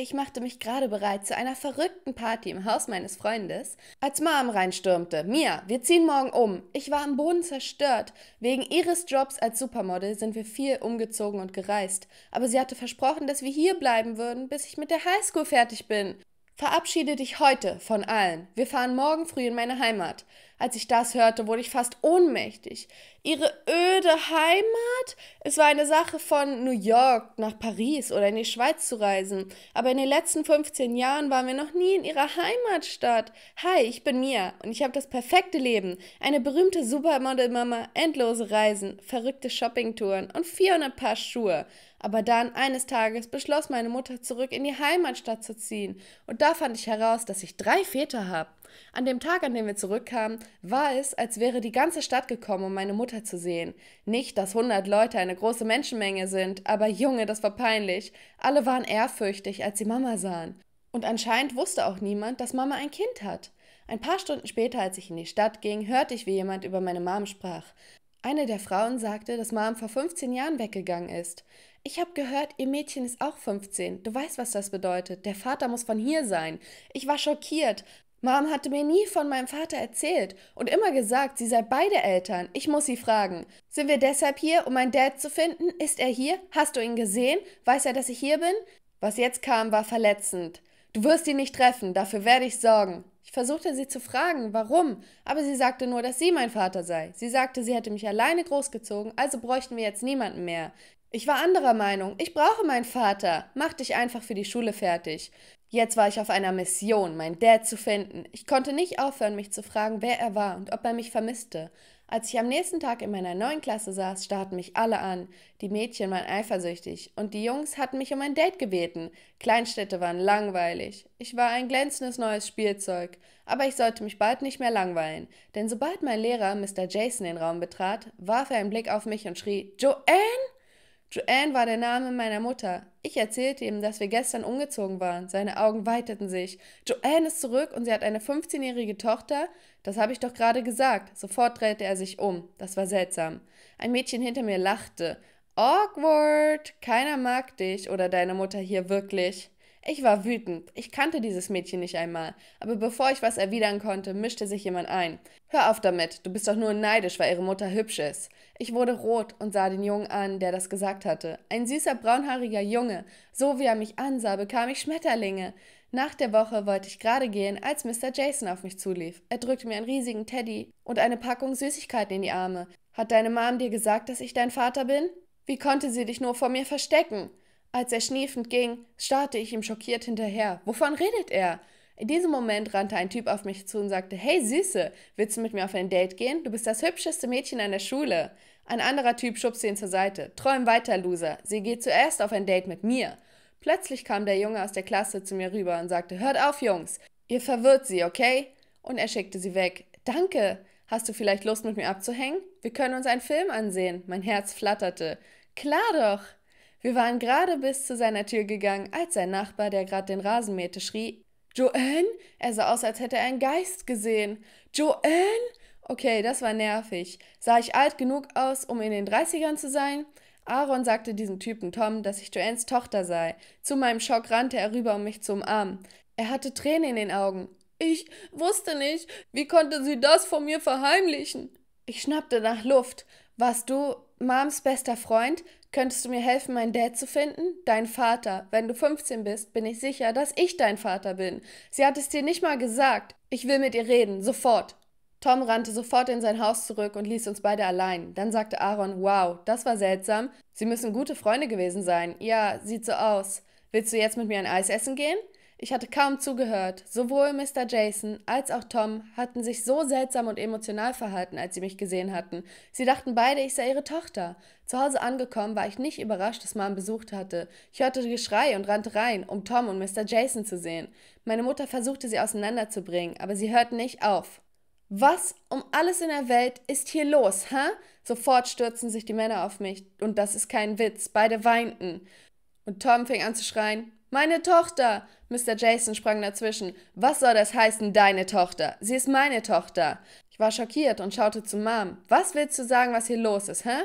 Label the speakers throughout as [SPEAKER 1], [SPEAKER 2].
[SPEAKER 1] Ich machte mich gerade bereit zu einer verrückten Party im Haus meines Freundes, als Mom reinstürmte. Mia, wir ziehen morgen um. Ich war am Boden zerstört. Wegen ihres Jobs als Supermodel sind wir viel umgezogen und gereist. Aber sie hatte versprochen, dass wir hier bleiben würden, bis ich mit der Highschool fertig bin. Verabschiede dich heute von allen. Wir fahren morgen früh in meine Heimat. Als ich das hörte, wurde ich fast ohnmächtig. Ihre öde Heimat? Es war eine Sache von New York nach Paris oder in die Schweiz zu reisen. Aber in den letzten 15 Jahren waren wir noch nie in ihrer Heimatstadt. Hi, ich bin Mia und ich habe das perfekte Leben. Eine berühmte Supermodel-Mama, endlose Reisen, verrückte Shoppingtouren und 400 Paar Schuhe. Aber dann, eines Tages, beschloss meine Mutter, zurück in die Heimatstadt zu ziehen. Und da fand ich heraus, dass ich drei Väter habe. An dem Tag, an dem wir zurückkamen, war es, als wäre die ganze Stadt gekommen, um meine Mutter zu sehen. Nicht, dass hundert Leute eine große Menschenmenge sind, aber Junge, das war peinlich. Alle waren ehrfürchtig, als sie Mama sahen. Und anscheinend wusste auch niemand, dass Mama ein Kind hat. Ein paar Stunden später, als ich in die Stadt ging, hörte ich, wie jemand über meine Mom sprach. Eine der Frauen sagte, dass Mom vor 15 Jahren weggegangen ist. Ich habe gehört, ihr Mädchen ist auch 15. Du weißt, was das bedeutet. Der Vater muss von hier sein. Ich war schockiert. Mom hatte mir nie von meinem Vater erzählt und immer gesagt, sie sei beide Eltern. Ich muss sie fragen. Sind wir deshalb hier, um meinen Dad zu finden? Ist er hier? Hast du ihn gesehen? Weiß er, dass ich hier bin? Was jetzt kam, war verletzend. Du wirst ihn nicht treffen, dafür werde ich sorgen. Ich versuchte sie zu fragen, warum, aber sie sagte nur, dass sie mein Vater sei. Sie sagte, sie hätte mich alleine großgezogen, also bräuchten wir jetzt niemanden mehr. Ich war anderer Meinung. Ich brauche meinen Vater. Mach dich einfach für die Schule fertig. Jetzt war ich auf einer Mission, meinen Dad zu finden. Ich konnte nicht aufhören, mich zu fragen, wer er war und ob er mich vermisste. Als ich am nächsten Tag in meiner neuen Klasse saß, starrten mich alle an. Die Mädchen waren eifersüchtig und die Jungs hatten mich um ein Date gebeten. Kleinstädte waren langweilig. Ich war ein glänzendes neues Spielzeug. Aber ich sollte mich bald nicht mehr langweilen, denn sobald mein Lehrer Mr. Jason den Raum betrat, warf er einen Blick auf mich und schrie: Joanne? Joanne war der Name meiner Mutter. Ich erzählte ihm, dass wir gestern umgezogen waren. Seine Augen weiteten sich. Joanne ist zurück und sie hat eine 15-jährige Tochter? Das habe ich doch gerade gesagt. Sofort drehte er sich um. Das war seltsam. Ein Mädchen hinter mir lachte. Awkward. Keiner mag dich oder deine Mutter hier wirklich. Ich war wütend. Ich kannte dieses Mädchen nicht einmal. Aber bevor ich was erwidern konnte, mischte sich jemand ein. Hör auf damit. Du bist doch nur neidisch, weil ihre Mutter hübsch ist. Ich wurde rot und sah den Jungen an, der das gesagt hatte. Ein süßer braunhaariger Junge. So wie er mich ansah, bekam ich Schmetterlinge. Nach der Woche wollte ich gerade gehen, als Mr. Jason auf mich zulief. Er drückte mir einen riesigen Teddy und eine Packung Süßigkeiten in die Arme. Hat deine Mom dir gesagt, dass ich dein Vater bin? Wie konnte sie dich nur vor mir verstecken? Als er schniefend ging, starrte ich ihm schockiert hinterher. Wovon redet er? In diesem Moment rannte ein Typ auf mich zu und sagte: Hey Süße, willst du mit mir auf ein Date gehen? Du bist das hübscheste Mädchen an der Schule. Ein anderer Typ schubste ihn zur Seite. Träum weiter, Loser. Sie geht zuerst auf ein Date mit mir. Plötzlich kam der Junge aus der Klasse zu mir rüber und sagte: Hört auf, Jungs. Ihr verwirrt sie, okay? Und er schickte sie weg. Danke. Hast du vielleicht Lust, mit mir abzuhängen? Wir können uns einen Film ansehen. Mein Herz flatterte. Klar doch. Wir waren gerade bis zu seiner Tür gegangen, als sein Nachbar, der gerade den Rasen mähte, schrie: Joanne? Er sah aus, als hätte er einen Geist gesehen. Joanne? Okay, das war nervig. Sah ich alt genug aus, um in den 30ern zu sein? Aaron sagte diesem Typen Tom, dass ich Joannes Tochter sei. Zu meinem Schock rannte er rüber, um mich zu umarmen. Er hatte Tränen in den Augen. Ich wusste nicht, wie konnte sie das vor mir verheimlichen? Ich schnappte nach Luft. Warst du Mams bester Freund? Könntest du mir helfen, meinen Dad zu finden? Dein Vater. Wenn du 15 bist, bin ich sicher, dass ich dein Vater bin. Sie hat es dir nicht mal gesagt. Ich will mit ihr reden, sofort. Tom rannte sofort in sein Haus zurück und ließ uns beide allein. Dann sagte Aaron, wow, das war seltsam. Sie müssen gute Freunde gewesen sein. Ja, sieht so aus. Willst du jetzt mit mir ein Eis essen gehen? Ich hatte kaum zugehört. Sowohl Mr. Jason als auch Tom hatten sich so seltsam und emotional verhalten, als sie mich gesehen hatten. Sie dachten beide, ich sei ihre Tochter. Zu Hause angekommen war ich nicht überrascht, dass Mom besucht hatte. Ich hörte Geschrei und rannte rein, um Tom und Mr. Jason zu sehen. Meine Mutter versuchte sie auseinanderzubringen, aber sie hörten nicht auf. Was um alles in der Welt ist hier los, hä? Sofort stürzten sich die Männer auf mich, und das ist kein Witz. Beide weinten. Und Tom fing an zu schreien: Meine Tochter! Mr. Jason sprang dazwischen. Was soll das heißen, deine Tochter? Sie ist meine Tochter. Ich war schockiert und schaute zu Mom. Was willst du sagen, was hier los ist, hä?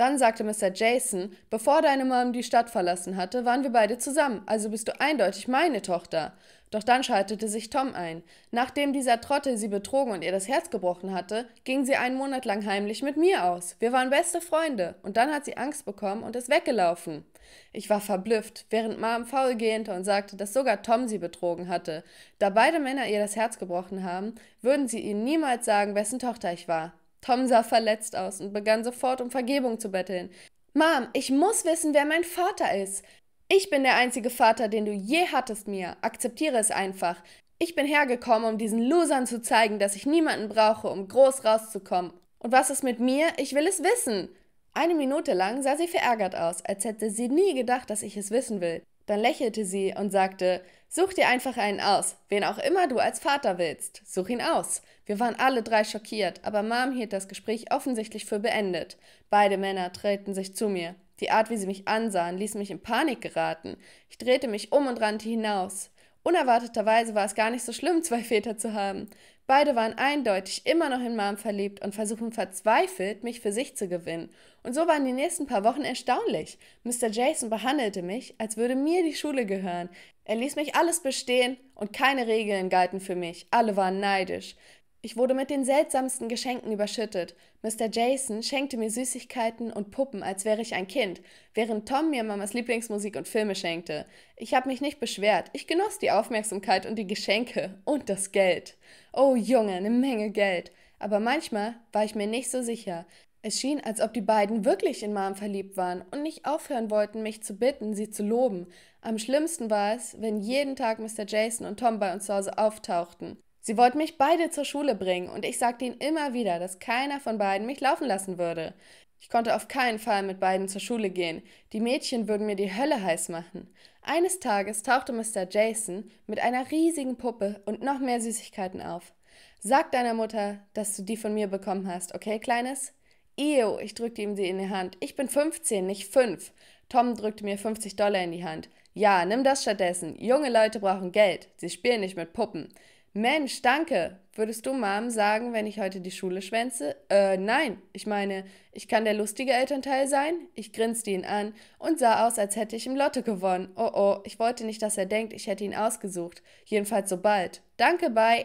[SPEAKER 1] Dann sagte Mr. Jason, bevor deine Mom die Stadt verlassen hatte, waren wir beide zusammen, also bist du eindeutig meine Tochter. Doch dann schaltete sich Tom ein. Nachdem dieser Trottel sie betrogen und ihr das Herz gebrochen hatte, ging sie einen Monat lang heimlich mit mir aus. Wir waren beste Freunde. Und dann hat sie Angst bekommen und ist weggelaufen. Ich war verblüfft, während Mom faul gähnte und sagte, dass sogar Tom sie betrogen hatte. Da beide Männer ihr das Herz gebrochen haben, würden sie ihnen niemals sagen, wessen Tochter ich war. Tom sah verletzt aus und begann sofort um Vergebung zu betteln. Mom, ich muss wissen, wer mein Vater ist. Ich bin der einzige Vater, den du je hattest, Mia. Akzeptiere es einfach. Ich bin hergekommen, um diesen Losern zu zeigen, dass ich niemanden brauche, um groß rauszukommen. Und was ist mit mir? Ich will es wissen. Eine Minute lang sah sie verärgert aus, als hätte sie nie gedacht, dass ich es wissen will. Dann lächelte sie und sagte, Such dir einfach einen aus, wen auch immer du als Vater willst. Such ihn aus. Wir waren alle drei schockiert, aber Mom hielt das Gespräch offensichtlich für beendet. Beide Männer treten sich zu mir. Die Art, wie sie mich ansahen, ließ mich in Panik geraten. Ich drehte mich um und rannte hinaus. Unerwarteterweise war es gar nicht so schlimm, zwei Väter zu haben. Beide waren eindeutig immer noch in Mom verliebt und versuchen verzweifelt, mich für sich zu gewinnen. Und so waren die nächsten paar Wochen erstaunlich. Mr. Jason behandelte mich, als würde mir die Schule gehören. Er ließ mich alles bestehen und keine Regeln galten für mich. Alle waren neidisch. Ich wurde mit den seltsamsten Geschenken überschüttet. Mr. Jason schenkte mir Süßigkeiten und Puppen, als wäre ich ein Kind, während Tom mir Mamas Lieblingsmusik und Filme schenkte. Ich habe mich nicht beschwert. Ich genoss die Aufmerksamkeit und die Geschenke und das Geld. Oh Junge, eine Menge Geld. Aber manchmal war ich mir nicht so sicher. Es schien, als ob die beiden wirklich in Mom verliebt waren und nicht aufhören wollten, mich zu bitten, sie zu loben. Am schlimmsten war es, wenn jeden Tag Mr. Jason und Tom bei uns zu Hause auftauchten. Sie wollten mich beide zur Schule bringen und ich sagte ihnen immer wieder, dass keiner von beiden mich laufen lassen würde. Ich konnte auf keinen Fall mit beiden zur Schule gehen. Die Mädchen würden mir die Hölle heiß machen. Eines Tages tauchte Mr. Jason mit einer riesigen Puppe und noch mehr Süßigkeiten auf. Sag deiner Mutter, dass du die von mir bekommen hast, okay, Kleines? Ew, ich drückte ihm sie in die Hand. Ich bin 15, nicht 5. Tom drückte mir 50 Dollar in die Hand. Ja, nimm das stattdessen. Junge Leute brauchen Geld. Sie spielen nicht mit Puppen. Mensch, danke. Würdest du Mom sagen, wenn ich heute die Schule schwänze? Äh, nein. Ich meine, ich kann der lustige Elternteil sein? Ich grinste ihn an und sah aus, als hätte ich im Lotto gewonnen. Oh oh, ich wollte nicht, dass er denkt, ich hätte ihn ausgesucht. Jedenfalls so bald. Danke, bye.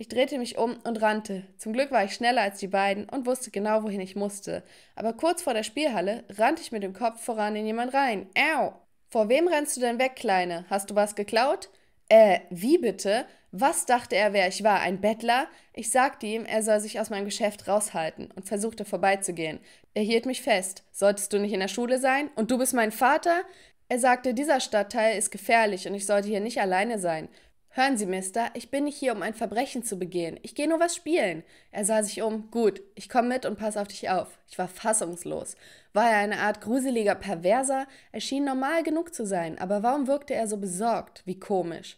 [SPEAKER 1] Ich drehte mich um und rannte. Zum Glück war ich schneller als die beiden und wusste genau, wohin ich musste. Aber kurz vor der Spielhalle rannte ich mit dem Kopf voran in jemand rein. Au! Vor wem rennst du denn weg, Kleine? Hast du was geklaut? Äh, wie bitte? Was dachte er, wer ich war? Ein Bettler? Ich sagte ihm, er soll sich aus meinem Geschäft raushalten und versuchte vorbeizugehen. Er hielt mich fest. Solltest du nicht in der Schule sein? Und du bist mein Vater? Er sagte, dieser Stadtteil ist gefährlich und ich sollte hier nicht alleine sein. Hören Sie, Mister, ich bin nicht hier, um ein Verbrechen zu begehen. Ich gehe nur was spielen. Er sah sich um. Gut, ich komme mit und pass auf dich auf. Ich war fassungslos. War er eine Art gruseliger Perverser? Er schien normal genug zu sein, aber warum wirkte er so besorgt? Wie komisch.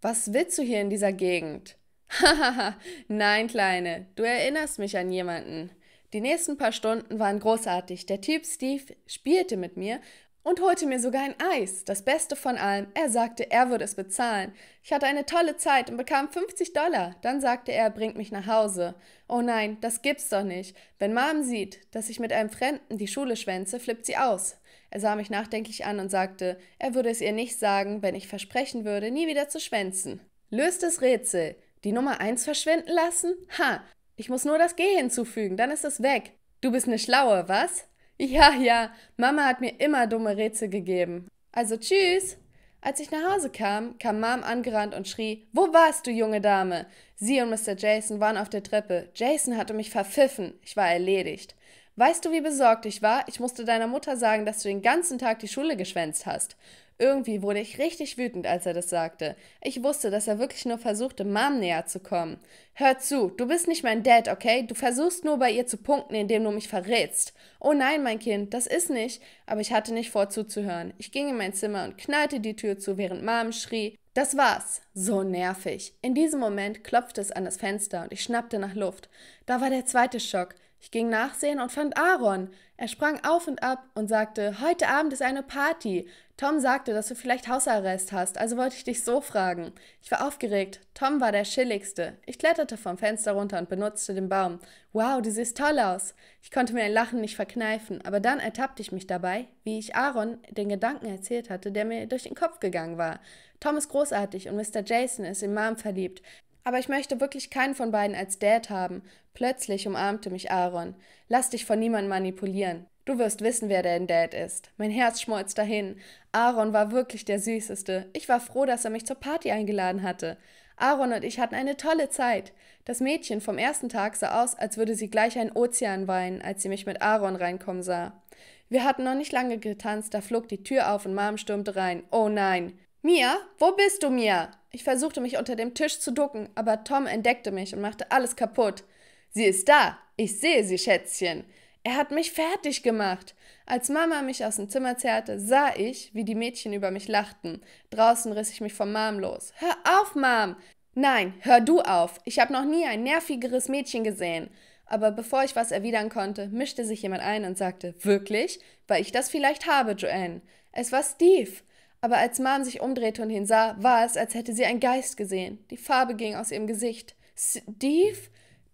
[SPEAKER 1] Was willst du hier in dieser Gegend? Hahaha, nein, Kleine, du erinnerst mich an jemanden. Die nächsten paar Stunden waren großartig. Der Typ Steve spielte mit mir und holte mir sogar ein Eis. Das Beste von allem, er sagte, er würde es bezahlen. Ich hatte eine tolle Zeit und bekam 50 Dollar. Dann sagte er, bringt mich nach Hause. Oh nein, das gibt's doch nicht. Wenn Mom sieht, dass ich mit einem Fremden die Schule schwänze, flippt sie aus. Er sah mich nachdenklich an und sagte, er würde es ihr nicht sagen, wenn ich versprechen würde, nie wieder zu schwänzen. Löst das Rätsel. Die Nummer 1 verschwinden lassen? Ha! Ich muss nur das G hinzufügen, dann ist es weg. Du bist ne Schlaue, was? Ja, ja, Mama hat mir immer dumme Rätsel gegeben. Also tschüss. Als ich nach Hause kam, kam Mom angerannt und schrie: Wo warst du, junge Dame? Sie und Mr. Jason waren auf der Treppe. Jason hatte mich verpfiffen. Ich war erledigt. Weißt du, wie besorgt ich war? Ich musste deiner Mutter sagen, dass du den ganzen Tag die Schule geschwänzt hast. Irgendwie wurde ich richtig wütend, als er das sagte. Ich wusste, dass er wirklich nur versuchte, Mom näher zu kommen. Hör zu, du bist nicht mein Dad, okay? Du versuchst nur bei ihr zu punkten, indem du mich verrätst. Oh nein, mein Kind, das ist nicht. Aber ich hatte nicht vor zuzuhören. Ich ging in mein Zimmer und knallte die Tür zu, während Mom schrie. Das war's. So nervig. In diesem Moment klopfte es an das Fenster und ich schnappte nach Luft. Da war der zweite Schock. Ich ging nachsehen und fand Aaron. Er sprang auf und ab und sagte, heute Abend ist eine Party. Tom sagte, dass du vielleicht Hausarrest hast, also wollte ich dich so fragen. Ich war aufgeregt. Tom war der chilligste. Ich kletterte vom Fenster runter und benutzte den Baum. Wow, du siehst toll aus. Ich konnte mir ein Lachen nicht verkneifen, aber dann ertappte ich mich dabei, wie ich Aaron den Gedanken erzählt hatte, der mir durch den Kopf gegangen war. Tom ist großartig und Mr. Jason ist in Mom verliebt. Aber ich möchte wirklich keinen von beiden als Dad haben. Plötzlich umarmte mich Aaron. Lass dich von niemandem manipulieren. Du wirst wissen, wer dein Dad ist. Mein Herz schmolz dahin. Aaron war wirklich der Süßeste. Ich war froh, dass er mich zur Party eingeladen hatte. Aaron und ich hatten eine tolle Zeit. Das Mädchen vom ersten Tag sah aus, als würde sie gleich einen Ozean weinen, als sie mich mit Aaron reinkommen sah. Wir hatten noch nicht lange getanzt, da flog die Tür auf und Mom stürmte rein. Oh nein. Mia, wo bist du, Mia? Ich versuchte mich unter dem Tisch zu ducken, aber Tom entdeckte mich und machte alles kaputt. Sie ist da. Ich sehe sie, Schätzchen. Er hat mich fertig gemacht. Als Mama mich aus dem Zimmer zerrte, sah ich, wie die Mädchen über mich lachten. Draußen riss ich mich vom Mom los. Hör auf, Mom! Nein, hör du auf. Ich habe noch nie ein nervigeres Mädchen gesehen. Aber bevor ich was erwidern konnte, mischte sich jemand ein und sagte, wirklich? Weil ich das vielleicht habe, Joanne. Es war Steve. Aber als Mom sich umdrehte und ihn sah, war es, als hätte sie einen Geist gesehen. Die Farbe ging aus ihrem Gesicht. Steve?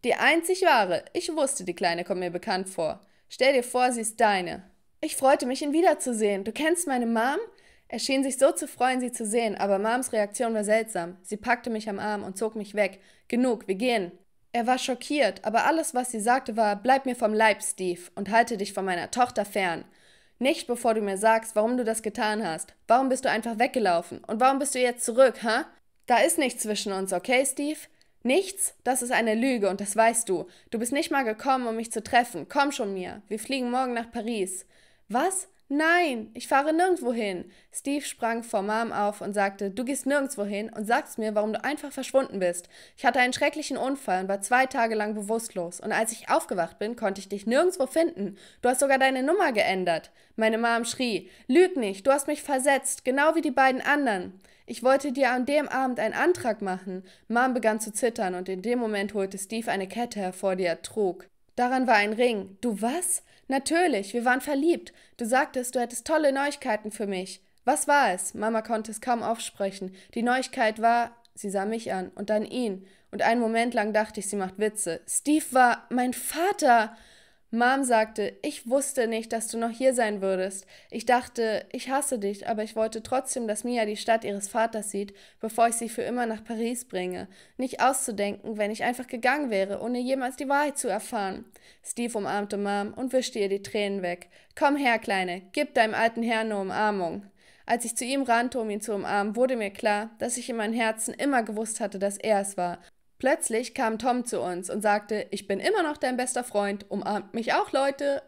[SPEAKER 1] Die einzig wahre. Ich wusste, die Kleine kommt mir bekannt vor. Stell dir vor, sie ist deine. Ich freute mich, ihn wiederzusehen. Du kennst meine Mom? Er schien sich so zu freuen, sie zu sehen, aber Moms Reaktion war seltsam. Sie packte mich am Arm und zog mich weg. Genug, wir gehen. Er war schockiert, aber alles, was sie sagte, war: Bleib mir vom Leib, Steve, und halte dich von meiner Tochter fern. Nicht bevor du mir sagst, warum du das getan hast. Warum bist du einfach weggelaufen? Und warum bist du jetzt zurück, hä? Da ist nichts zwischen uns, okay, Steve? Nichts? Das ist eine Lüge und das weißt du. Du bist nicht mal gekommen, um mich zu treffen. Komm schon mir. Wir fliegen morgen nach Paris. Was? Nein, ich fahre nirgendwo hin. Steve sprang vor Mom auf und sagte, du gehst nirgendwo hin und sagst mir, warum du einfach verschwunden bist. Ich hatte einen schrecklichen Unfall und war zwei Tage lang bewusstlos. Und als ich aufgewacht bin, konnte ich dich nirgendwo finden. Du hast sogar deine Nummer geändert. Meine Mom schrie, lüg nicht, du hast mich versetzt, genau wie die beiden anderen. Ich wollte dir an dem Abend einen Antrag machen. Mom begann zu zittern und in dem Moment holte Steve eine Kette hervor, die er trug. Daran war ein Ring. Du was? Natürlich, wir waren verliebt. Du sagtest, du hättest tolle Neuigkeiten für mich. Was war es? Mama konnte es kaum aufsprechen. Die Neuigkeit war, sie sah mich an und dann ihn. Und einen Moment lang dachte ich, sie macht Witze. Steve war mein Vater. Mom sagte, ich wusste nicht, dass du noch hier sein würdest. Ich dachte, ich hasse dich, aber ich wollte trotzdem, dass Mia die Stadt ihres Vaters sieht, bevor ich sie für immer nach Paris bringe. Nicht auszudenken, wenn ich einfach gegangen wäre, ohne jemals die Wahrheit zu erfahren. Steve umarmte Mom und wischte ihr die Tränen weg. Komm her, Kleine, gib deinem alten Herrn eine Umarmung. Als ich zu ihm rannte, um ihn zu umarmen, wurde mir klar, dass ich in meinem Herzen immer gewusst hatte, dass er es war Plötzlich kam Tom zu uns und sagte, ich bin immer noch dein bester Freund, umarmt mich auch, Leute.